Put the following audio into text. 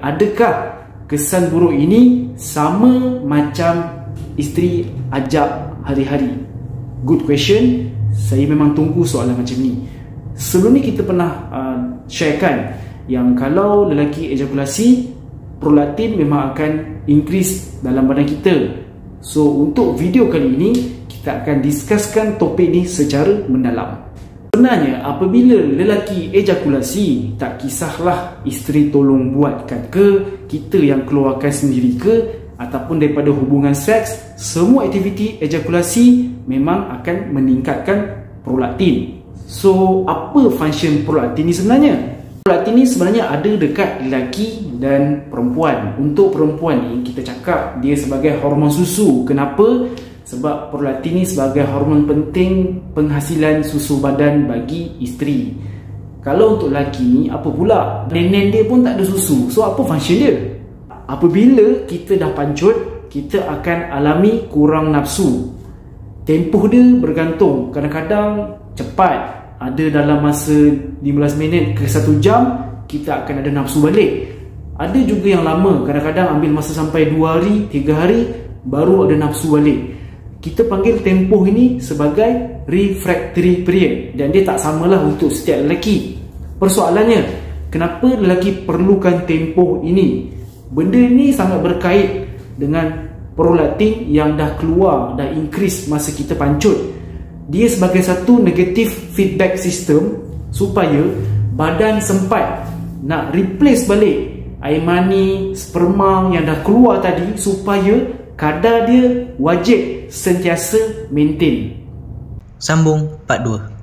adakah kesan buruk ini sama macam isteri ajak hari-hari? Good question. Saya memang tunggu soalan macam ni. Sebelum ni kita pernah uh, sharekan yang kalau lelaki ejakulasi prolaktin memang akan increase dalam badan kita. So untuk video kali ini kita akan discusskan topik ni secara mendalam. Sebenarnya apabila lelaki ejakulasi tak kisahlah isteri tolong buatkan ke kita yang keluarkan sendiri ke ataupun daripada hubungan seks semua aktiviti ejakulasi memang akan meningkatkan prolaktin. So apa function prolaktin ni sebenarnya? Prolaktin ni sebenarnya ada dekat lelaki dan perempuan. Untuk perempuan ni kita cakap dia sebagai hormon susu. Kenapa? Sebab prolaktin ni sebagai hormon penting penghasilan susu badan bagi isteri. Kalau untuk lelaki ni apa pula? Nenek dia pun tak ada susu. So apa function dia? Apabila kita dah pancut kita akan alami kurang nafsu. Tempoh dia bergantung. Kadang-kadang cepat. Ada dalam masa 15 minit ke 1 jam kita akan ada nafsu balik. Ada juga yang lama. Kadang-kadang ambil masa sampai 2 hari 3 hari baru ada nafsu balik kita panggil tempoh ini sebagai refractory period. Dan dia tak samalah untuk setiap lelaki. Persoalannya kenapa lelaki perlukan tempoh ini? Benda ini sangat berkait dengan prolaktin yang dah keluar dah increase masa kita pancut. Dia sebagai satu negative feedback system supaya badan sempat nak replace balik air mani, sperma yang dah keluar tadi supaya kadar dia wajib sentiasa maintain. Sambung part 2.